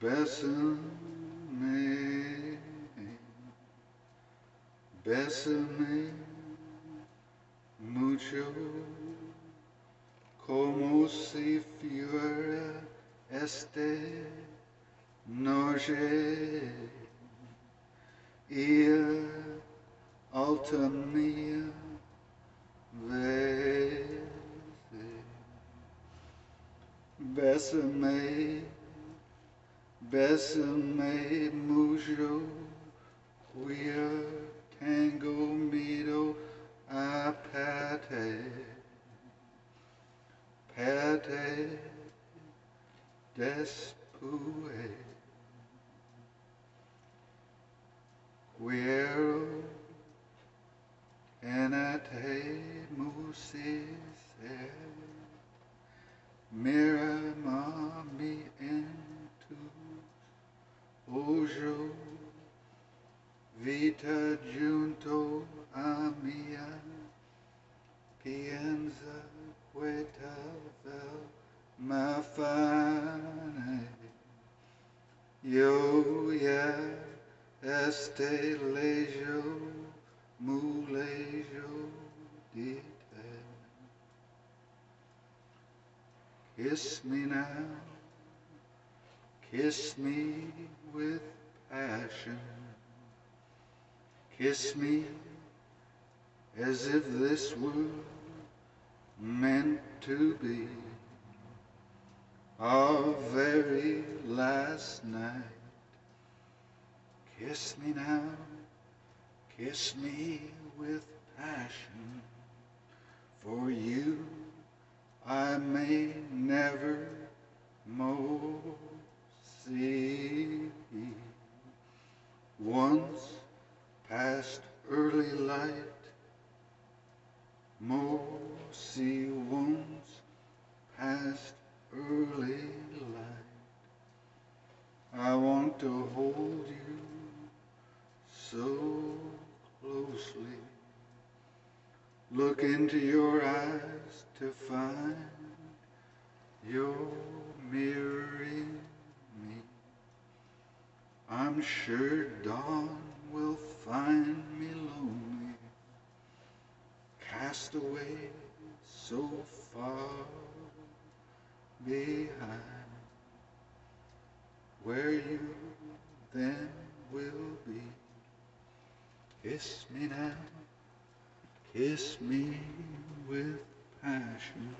Bésame, bésame mucho, como si fuera este noche y alta mía bese. Bésame, bésame mucho, queer tango miro a pate, después. Quiero tenerte musicer. Mira vita junto a mía, piensa que tal me fane. Yo ya este lejo, muy lejo de ti. Kiss me now, kiss me with passion. Kiss me as if this were meant to be. Our very last night. Kiss me now, kiss me with passion, for you light, more see once past early light. I want to hold you so closely. Look into your eyes to find your mirroring me. I'm sure dawn will find me lonely, cast away so far behind, where you then will be. Kiss me now, kiss me with passion.